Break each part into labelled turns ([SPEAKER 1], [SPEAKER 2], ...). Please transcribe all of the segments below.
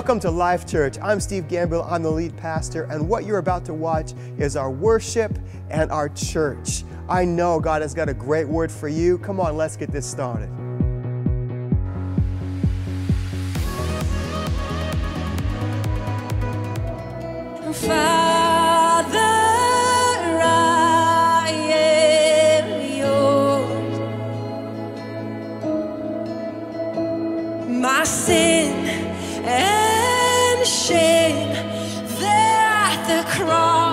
[SPEAKER 1] Welcome to Life Church. I'm Steve Gambill. I'm the lead pastor, and what you're about to watch is our worship and our church. I know God has got a great word for you. Come on, let's get this started.
[SPEAKER 2] Father, I am yours. My sin shame, there at the cross,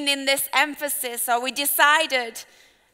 [SPEAKER 2] in
[SPEAKER 3] this emphasis, or we decided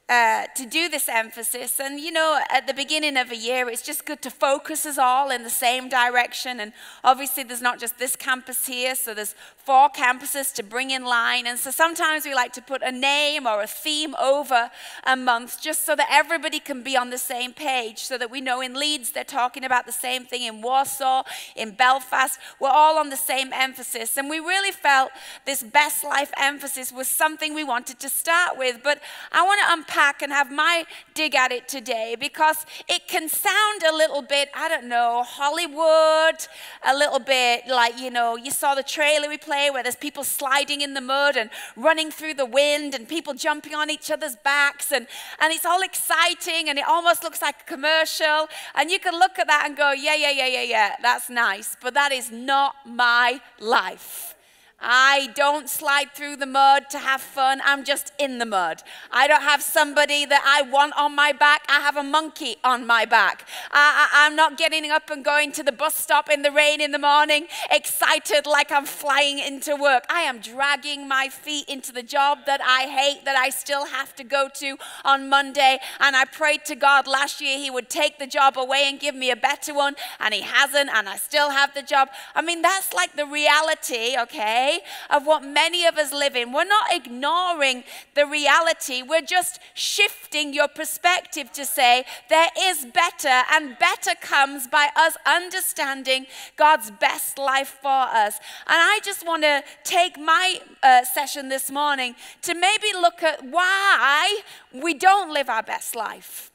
[SPEAKER 3] uh, to do this emphasis. And, you know, at the beginning of a year, it's just good to focus us all in the same direction. And obviously, there's not just this campus here, so there's four campuses to bring in line. And so sometimes we like to put a name or a theme over a month just so that everybody can be on the same page, so that we know in Leeds they're talking about the same thing, in Warsaw, in Belfast, we're all on the same emphasis. And we really felt this best life emphasis was something we wanted to start with. But I want to unpack unpack and have my dig at it today because it can sound a little bit, I don't know, Hollywood, a little bit like, you know, you saw the trailer we play where there's people sliding in the mud and running through the wind and people jumping on each other's backs and, and it's all exciting and it almost looks like a commercial. And you can look at that and go, yeah, yeah, yeah, yeah, yeah, that's nice. But that is not my life. I don't slide through the mud to have fun. I'm just in the mud. I don't have somebody that I want on my back. I have a monkey on my back. I, am not getting up and going to the bus stop in the rain in the morning, excited like I'm flying into work. I am dragging my feet into the job that I hate, that I still have to go to on Monday. And I prayed to God last year He would take the job away and give me a better one. And He hasn't, and I still have the job. I mean, that's like the reality, okay? Of what many of us live in. We're not ignoring the reality, we're just shifting your perspective to say there is better, and better comes by us understanding God's best life for us. And I just want to take my uh, session this morning to maybe look at why we don't live our best life.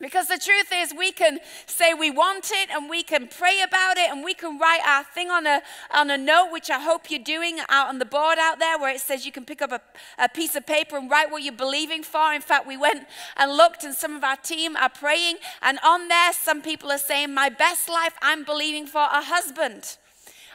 [SPEAKER 3] Because the truth is, we can say we want it and we can pray about it and we can write our thing on a, on a note, which I hope you're doing out on the board out there, where it says you can pick up a, a piece of paper and write what you're believing for. In fact, we went and looked, and some of our team are praying, and on there, some people are saying, My best life, I'm believing for a husband.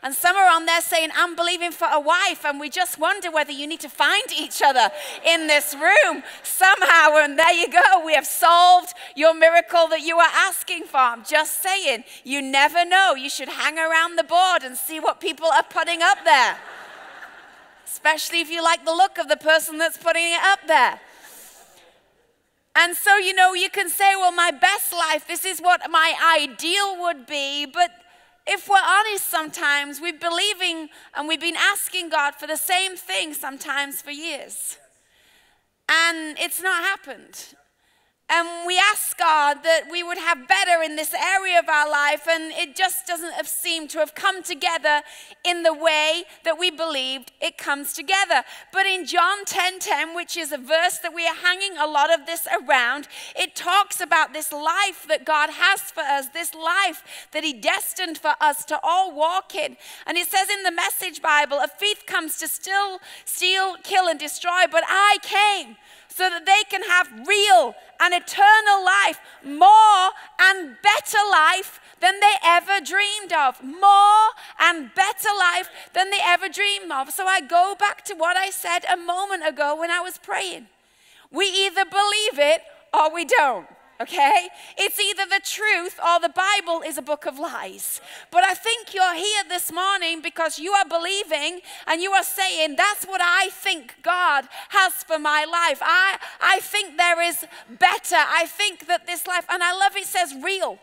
[SPEAKER 3] And some are on there saying, I'm believing for a wife. And we just wonder whether you need to find each other in this room somehow. And there you go. We have solved your miracle that you are asking for. I'm just saying, you never know. You should hang around the board and see what people are putting up there. Especially if you like the look of the person that's putting it up there. And so, you know, you can say, well, my best life, this is what my ideal would be, but if we're honest sometimes, we're believing and we've been asking God for the same thing sometimes for years. And it's not happened. And we ask God that we would have better in this area of our life, and it just doesn't seemed to have come together in the way that we believed it comes together. But in John 10 10, which is a verse that we are hanging a lot of this around, it talks about this life that God has for us, this life that He destined for us to all walk in. And it says in the Message Bible, a thief comes to still steal, kill, and destroy, but I came so that they can have real and eternal life, more and better life than they ever dreamed of. More and better life than they ever dreamed of. So I go back to what I said a moment ago when I was praying. We either believe it or we don't okay? It's either the truth or the Bible is a book of lies. But I think you're here this morning because you are believing and you are saying, That's what I think God has for my life. I, I think there is better. I think that this life, and I love it says real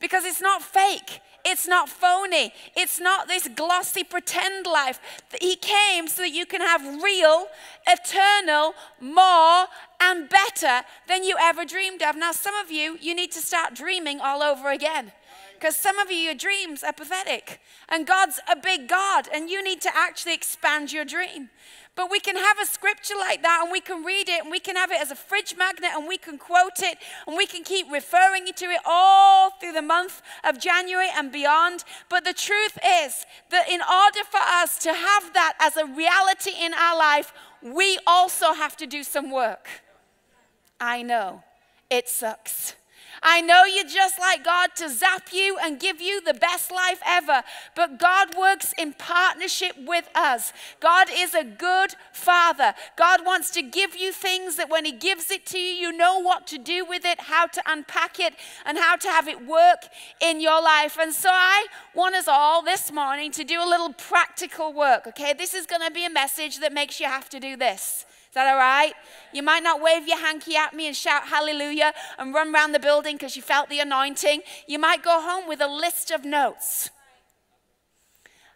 [SPEAKER 3] because it's not fake. It's not phony. It's not this glossy pretend life. He came so that you can have real, eternal, more, and better than you ever dreamed of. Now, some of you, you need to start dreaming all over again. Because some of you, your dreams are pathetic. And God's a big God, and you need to actually expand your dream. But we can have a scripture like that and we can read it and we can have it as a fridge magnet and we can quote it and we can keep referring to it all through the month of January and beyond. But the truth is that in order for us to have that as a reality in our life, we also have to do some work. I know it sucks. I know you just like God to zap you and give you the best life ever, but God works in partnership with us. God is a good father. God wants to give you things that when He gives it to you, you know what to do with it, how to unpack it, and how to have it work in your life. And so I want us all this morning to do a little practical work, okay? This is going to be a message that makes you have to do this. Is that all right? You might not wave your hanky at me and shout hallelujah and run around the building because you felt the anointing. You might go home with a list of notes.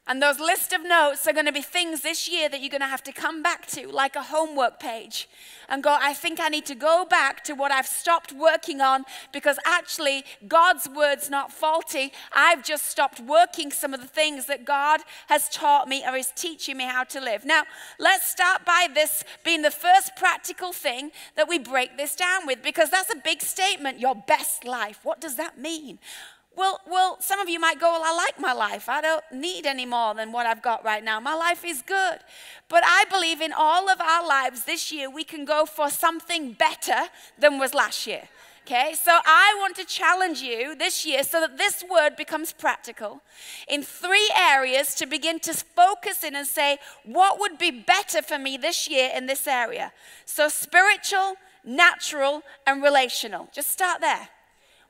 [SPEAKER 3] And those list of notes are going to be things this year that you're going to have to come back to, like a homework page, and go, I think I need to go back to what I've stopped working on because actually God's word's not faulty. I've just stopped working some of the things that God has taught me or is teaching me how to live. Now, let's start by this being the first practical thing that we break this down with because that's a big statement your best life. What does that mean? Well, well, some of you might go, Well, I like my life. I don't need any more than what I've got right now. My life is good. But I believe in all of our lives this year, we can go for something better than was last year. Okay, so I want to challenge you this year so that this word becomes practical in three areas to begin to focus in and say, What would be better for me this year in this area? So, spiritual, natural, and relational. Just start there.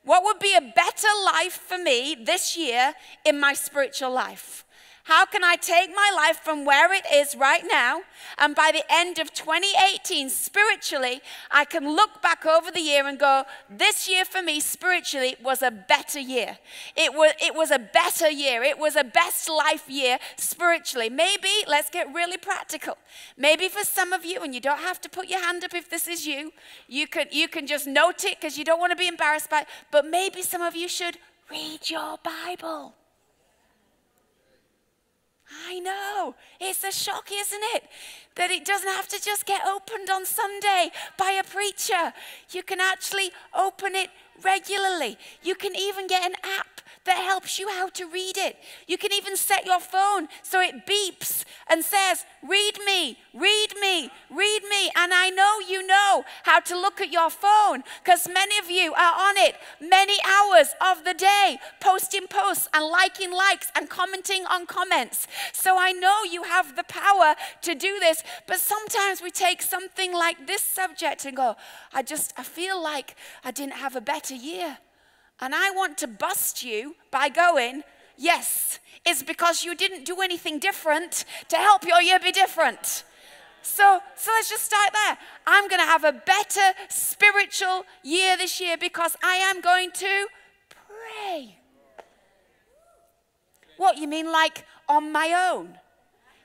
[SPEAKER 3] What would be a better life for me this year in my spiritual life? How can I take my life from where it is right now and by the end of 2018, spiritually, I can look back over the year and go, this year for me spiritually was a better year. It was, it was a better year. It was a best life year spiritually. Maybe, let's get really practical. Maybe for some of you, and you don't have to put your hand up if this is you, you can, you can just note it because you don't want to be embarrassed by it. But maybe some of you should read your Bible. I know. It's a shock, isn't it? That it doesn't have to just get opened on Sunday by a preacher. You can actually open it regularly. You can even get an app that helps you how to read it. You can even set your phone so it beeps and says, Read me, read me, read me. And I know you know how to look at your phone because many of you are on it many hours of the day, posting posts and liking likes and commenting on comments. So I know you have the power to do this, but sometimes we take something like this subject and go, I just, I feel like I didn't have a better year. And I want to bust you by going, yes, it's because you didn't do anything different to help your year be different. So, so let's just start there. I'm going to have a better spiritual year this year because I am going to pray. What you mean, like on my own?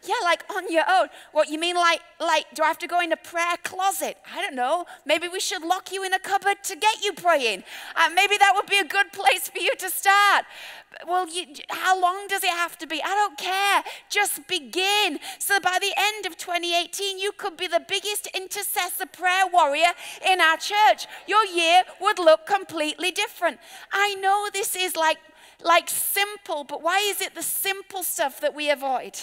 [SPEAKER 3] Yeah, like on your own. What you mean, like, like, do I have to go in a prayer closet? I don't know. Maybe we should lock you in a cupboard to get you praying. Uh, maybe that would be a good place for you to start. Well, you, how long does it have to be? I don't care. Just begin. So by the end of 2018, you could be the biggest intercessor prayer warrior in our church. Your year would look completely different. I know this is like, like simple, but why is it the simple stuff that we avoid?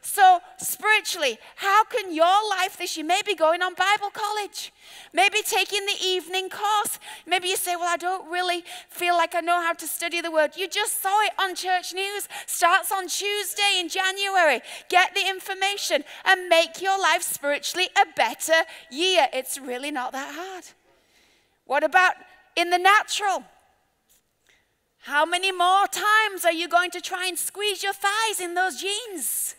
[SPEAKER 3] So, spiritually, how can your life this year maybe going on Bible college? Maybe taking the evening course. Maybe you say, Well, I don't really feel like I know how to study the word. You just saw it on church news. Starts on Tuesday in January. Get the information and make your life spiritually a better year. It's really not that hard. What about in the natural? How many more times are you going to try and squeeze your thighs in those jeans?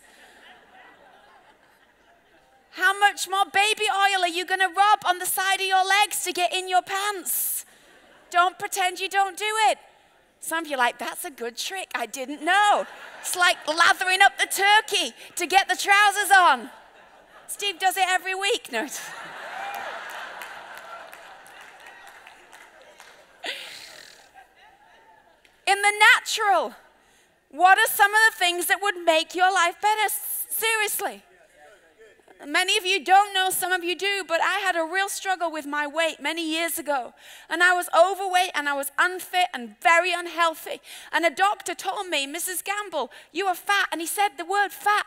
[SPEAKER 3] How much more baby oil are you going to rub on the side of your legs to get in your pants? Don't pretend you don't do it. Some of you are like, that's a good trick. I didn't know. It's like lathering up the turkey to get the trousers on. Steve does it every week. No. In the natural, what are some of the things that would make your life better? Seriously. Many of you don't know, some of you do, but I had a real struggle with my weight many years ago. And I was overweight and I was unfit and very unhealthy. And a doctor told me, Mrs. Gambill, you are fat. And he said the word fat.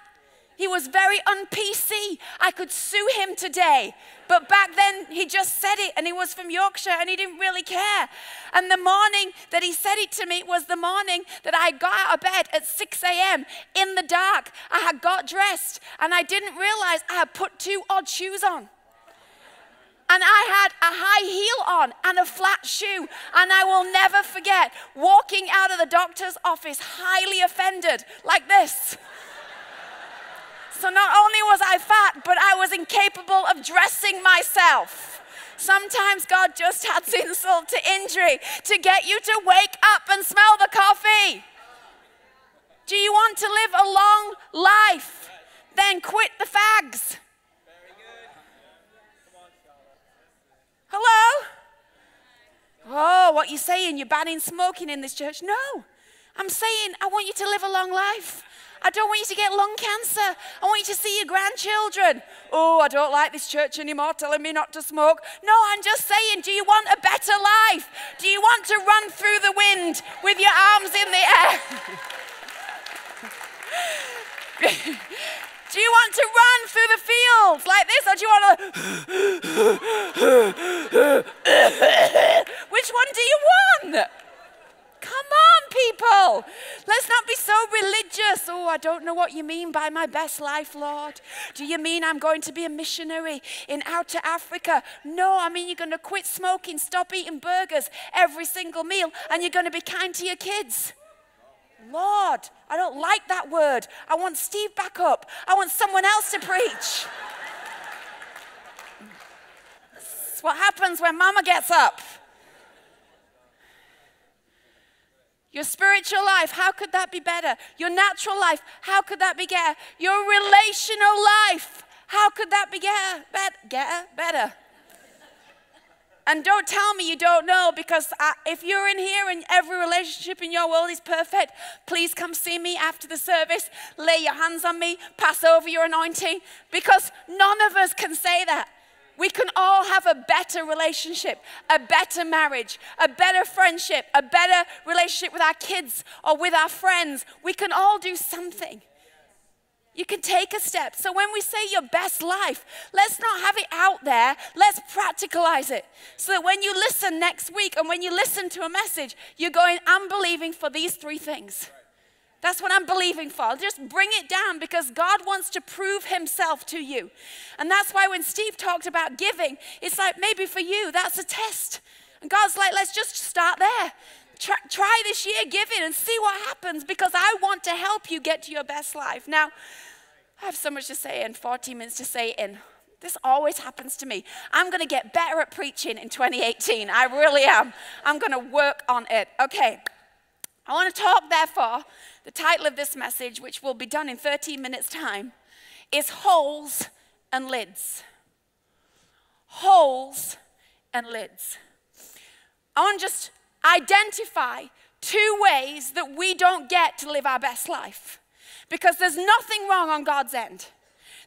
[SPEAKER 3] He was very un-PC. I could sue him today. But back then, he just said it, and he was from Yorkshire, and he didn't really care. And the morning that he said it to me was the morning that I got out of bed at 6 a.m. in the dark. I had got dressed, and I didn't realize I had put two odd shoes on. And I had a high heel on and a flat shoe. And I will never forget walking out of the doctor's office highly offended, like this. So not only was I fat, but I was incapable of dressing myself. Sometimes God just adds insult to injury to get you to wake up and smell the coffee. Do you want to live a long life? Then quit the fags. Hello? Oh, what you saying? You're banning smoking in this church? No. I'm saying I want you to live a long life. I don't want you to get lung cancer. I want you to see your grandchildren. Oh, I don't like this church anymore telling me not to smoke. No, I'm just saying, do you want a better life? Do you want to run through the wind with your arms in the air? do you want to run through the fields like this, or do you want to. Which one do you want? People. Let's not be so religious. Oh, I don't know what you mean by my best life, Lord. Do you mean I'm going to be a missionary in outer Africa? No, I mean you're going to quit smoking, stop eating burgers every single meal, and you're going to be kind to your kids. Lord, I don't like that word. I want Steve back up. I want someone else to preach. That's what happens when mama gets up. Your spiritual life, how could that be better? Your natural life, how could that be better? Your relational life, how could that be better? Better? better? And don't tell me you don't know because I, if you're in here and every relationship in your world is perfect, please come see me after the service. Lay your hands on me, pass over your anointing because none of us can say that. We can all have a better relationship, a better marriage, a better friendship, a better relationship with our kids or with our friends. We can all do something. You can take a step. So when we say your best life, let's not have it out there. Let's practicalize it. So that when you listen next week and when you listen to a message, you're going, I'm believing for these three things. That's what I'm believing for. Just bring it down because God wants to prove himself to you. And that's why when Steve talked about giving, it's like maybe for you, that's a test. And God's like, let's just start there. Try, try this year giving and see what happens because I want to help you get to your best life. Now, I have so much to say and 40 minutes to say in. This always happens to me. I'm going to get better at preaching in 2018. I really am. I'm going to work on it. Okay. I want to talk, therefore, the title of this message, which will be done in 13 minutes' time, is Holes and Lids. Holes and lids. I want to just identify two ways that we don't get to live our best life. Because there's nothing wrong on God's end.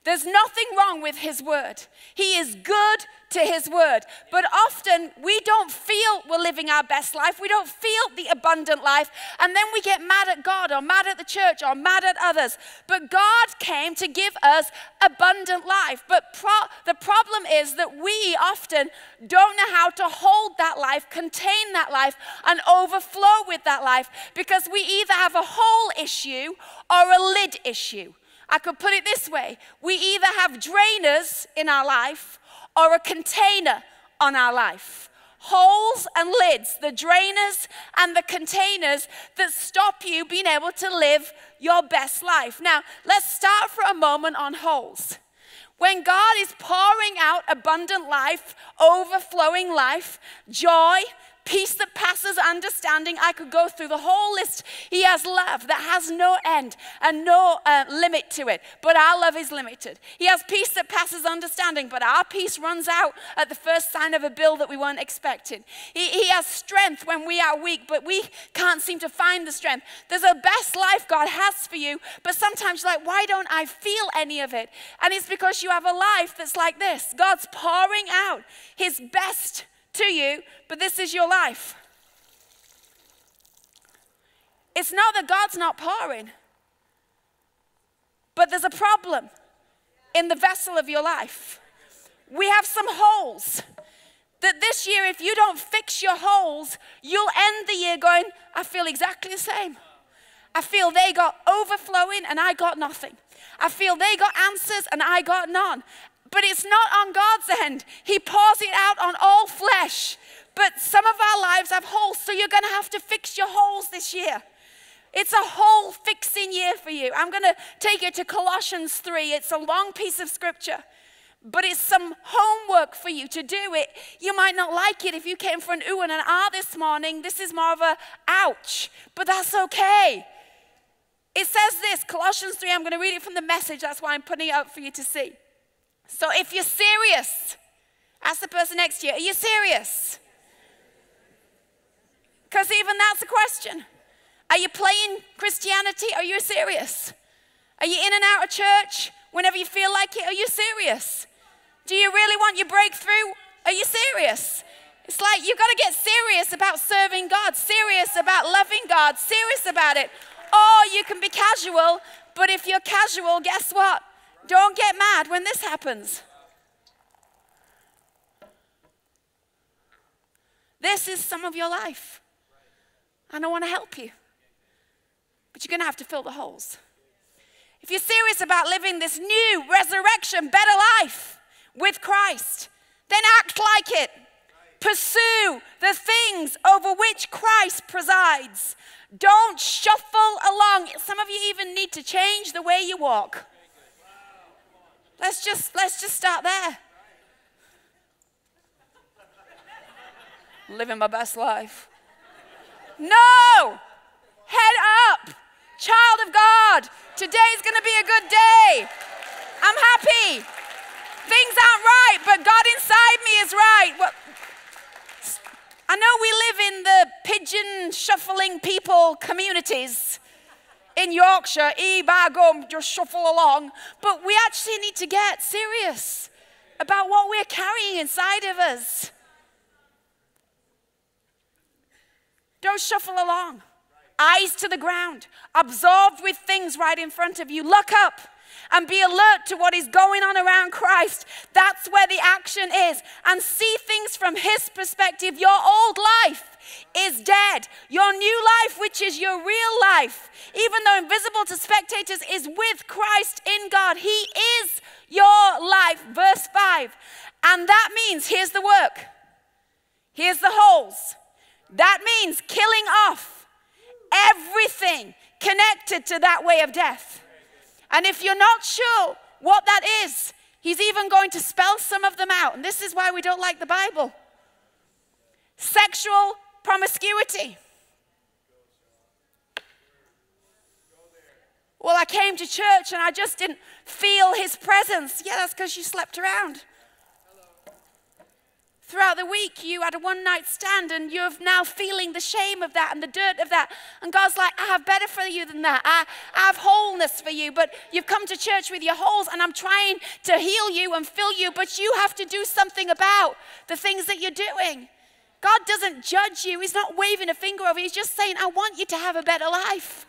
[SPEAKER 3] There's nothing wrong with His word. He is good to His word. But often we don't feel we're living our best life. We don't feel the abundant life. And then we get mad at God or mad at the church or mad at others. But God came to give us abundant life. But pro- the problem is that we often don't know how to hold that life, contain that life, and overflow with that life because we either have a hole issue or a lid issue. I could put it this way we either have drainers in our life or a container on our life. Holes and lids, the drainers and the containers that stop you being able to live your best life. Now, let's start for a moment on holes. When God is pouring out abundant life, overflowing life, joy, peace that passes understanding. I could go through the whole list. He has love that has no end and no uh, limit to it, but our love is limited. He has peace that passes understanding, but our peace runs out at the first sign of a bill that we weren't expecting. He, he has strength when we are weak, but we can't seem to find the strength. There's a best life God has for you, but sometimes you're like, why don't I feel any of it? And it's because you have a life that's like this God's pouring out His best to you, but this is your life. It's not that God's not pouring, but there's a problem in the vessel of your life. We have some holes that this year, if you don't fix your holes, you'll end the year going, I feel exactly the same. I feel they got overflowing and I got nothing. I feel they got answers and I got none. But it's not on God's end. He pours it out on all flesh. But some of our lives have holes, so you're going to have to fix your holes this year. It's a hole fixing year for you. I'm going to take you to Colossians 3. It's a long piece of scripture, but it's some homework for you to do it. You might not like it if you came for an ooh and an ah this morning. This is more of a ouch, but that's okay. It says this, Colossians 3, I'm going to read it from the message, that's why I'm putting it up for you to see. So if you're serious, ask the person next to you, are you serious? Because even that's a question. Are you playing Christianity? Are you serious? Are you in and out of church whenever you feel like it? Are you serious? Do you really want your breakthrough? Are you serious? It's like you've got to get serious about serving God, serious about loving God, serious about it. Or you can be casual, but if you're casual, guess what? Don't get mad when this happens. This is some of your life. And I want to help you. But you're going to have to fill the holes. If you're serious about living this new resurrection, better life with Christ, then act like it. Pursue the things over which Christ presides. Don't shuffle along. Some of you even need to change the way you walk. Let's just let's just start there. Living my best life. No! Head up! Child of God, today's gonna be a good day. I'm happy. Things aren't right, but God inside me is right. Well, I know we live in the pigeon shuffling people communities in Yorkshire, e by gum, just shuffle along. But we actually need to get serious about what we're carrying inside of us. Don't shuffle along. Eyes to the ground, absorbed with things right in front of you. Look up and be alert to what is going on around Christ. That's where the action is. And see things from His perspective. Your old life is dead. Your new life, which is your real life, even though invisible to spectators, is with Christ in God. He is your life. Verse 5. And that means, here's the work, here's the holes. That means killing off everything connected to that way of death. And if you're not sure what that is, he's even going to spell some of them out. And this is why we don't like the Bible sexual promiscuity. Well, I came to church and I just didn't feel his presence. Yeah, that's because you slept around. Throughout the week, you had a one night stand and you're now feeling the shame of that and the dirt of that. And God's like, I have better for you than that. I, I have wholeness for you. But you've come to church with your holes and I'm trying to heal you and fill you. But you have to do something about the things that you're doing. God doesn't judge you, He's not waving a finger over you. He's just saying, I want you to have a better life.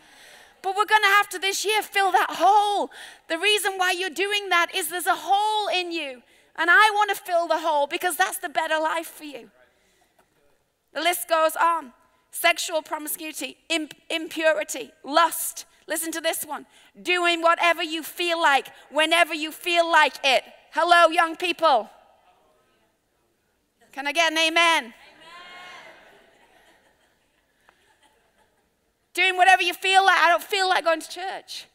[SPEAKER 3] But we're going to have to this year fill that hole. The reason why you're doing that is there's a hole in you. And I want to fill the hole because that's the better life for you. The list goes on sexual promiscuity, imp- impurity, lust. Listen to this one doing whatever you feel like, whenever you feel like it. Hello, young people. Can I get an amen? amen? Doing whatever you feel like. I don't feel like going to church.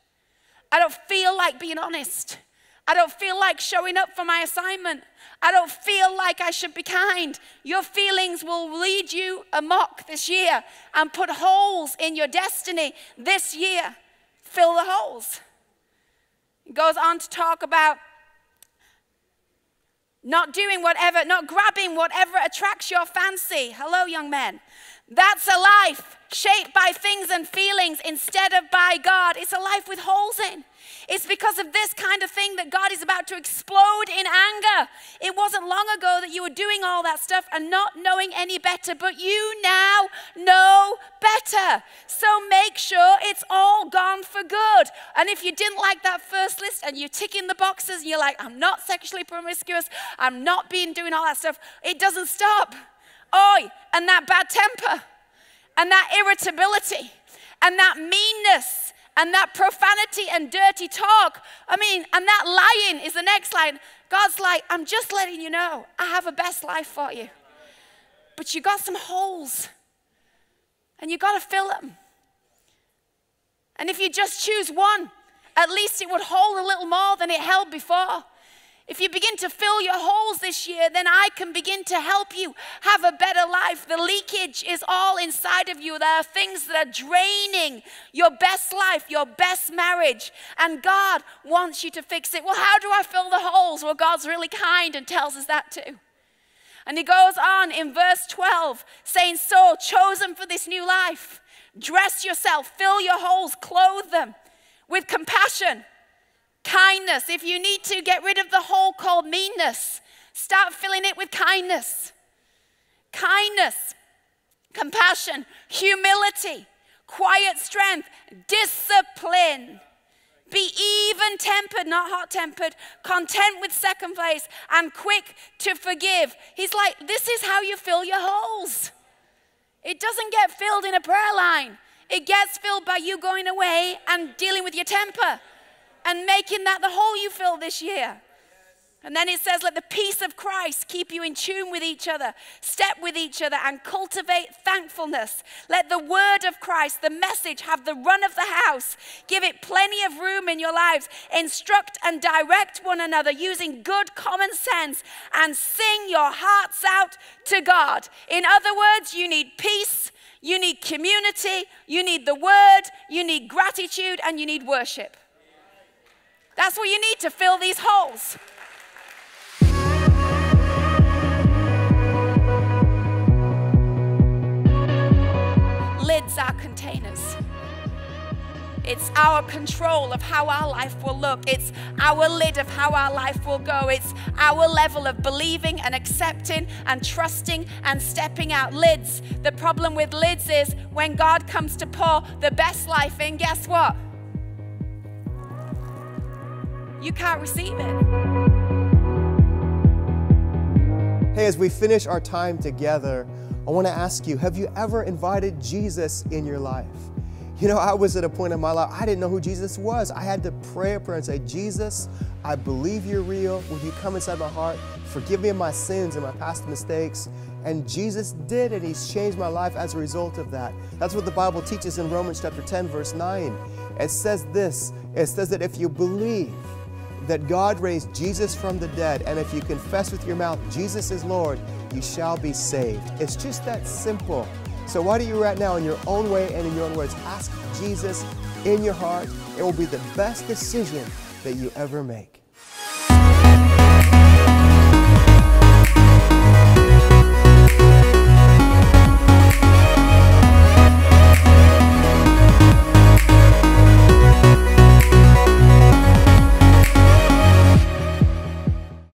[SPEAKER 3] I don't feel like being honest. I don't feel like showing up for my assignment. I don't feel like I should be kind. Your feelings will lead you amok this year and put holes in your destiny this year. Fill the holes. It goes on to talk about not doing whatever, not grabbing whatever attracts your fancy. Hello, young men. That's a life shaped by things and feelings instead of by God. It's a life with holes in. It's because of this kind of thing that God is about to explode in anger. It wasn't long ago that you were doing all that stuff and not knowing any better, but you now know better. So make sure it's all gone for good. And if you didn't like that first list and you're ticking the boxes and you're like, I'm not sexually promiscuous, I'm not being doing all that stuff, it doesn't stop. Oi, and that bad temper, and that irritability, and that meanness, and that profanity and dirty talk. I mean, and that lying is the next line. God's like, I'm just letting you know, I have a best life for you. But you got some holes, and you got to fill them. And if you just choose one, at least it would hold a little more than it held before. If you begin to fill your holes this year, then I can begin to help you have a better life. The leakage is all inside of you. There are things that are draining your best life, your best marriage, and God wants you to fix it. Well, how do I fill the holes? Well, God's really kind and tells us that too. And he goes on in verse 12, saying, So, chosen for this new life, dress yourself, fill your holes, clothe them with compassion Kindness. If you need to get rid of the hole called meanness, start filling it with kindness. Kindness, compassion, humility, quiet strength, discipline. Be even tempered, not hot tempered, content with second place, and quick to forgive. He's like, this is how you fill your holes. It doesn't get filled in a prayer line, it gets filled by you going away and dealing with your temper and making that the hole you fill this year. And then it says, let the peace of Christ keep you in tune with each other, step with each other, and cultivate thankfulness. Let the word of Christ, the message, have the run of the house. Give it plenty of room in your lives. Instruct and direct one another using good common sense and sing your hearts out to God. In other words, you need peace, you need community, you need the word, you need gratitude, and you need worship. That's what you need to fill these holes. Lids are containers. It's our control of how our life will look. It's our lid of how our life will go. It's our level of believing and accepting and trusting and stepping out. Lids. The problem with lids is when God comes to pour the best life in, guess what? You can't receive it.
[SPEAKER 1] Hey, as we finish our time together, I want to ask you have you ever invited Jesus in your life? You know, I was at a point in my life, I didn't know who Jesus was. I had to pray a prayer and say, Jesus, I believe you're real. Will you come inside my heart? Forgive me of my sins and my past mistakes. And Jesus did, and He's changed my life as a result of that. That's what the Bible teaches in Romans chapter 10, verse 9. It says this it says that if you believe, that God raised Jesus from the dead, and if you confess with your mouth Jesus is Lord, you shall be saved. It's just that simple. So why do you right now, in your own way and in your own words, ask Jesus in your heart? It will be the best decision that you ever make.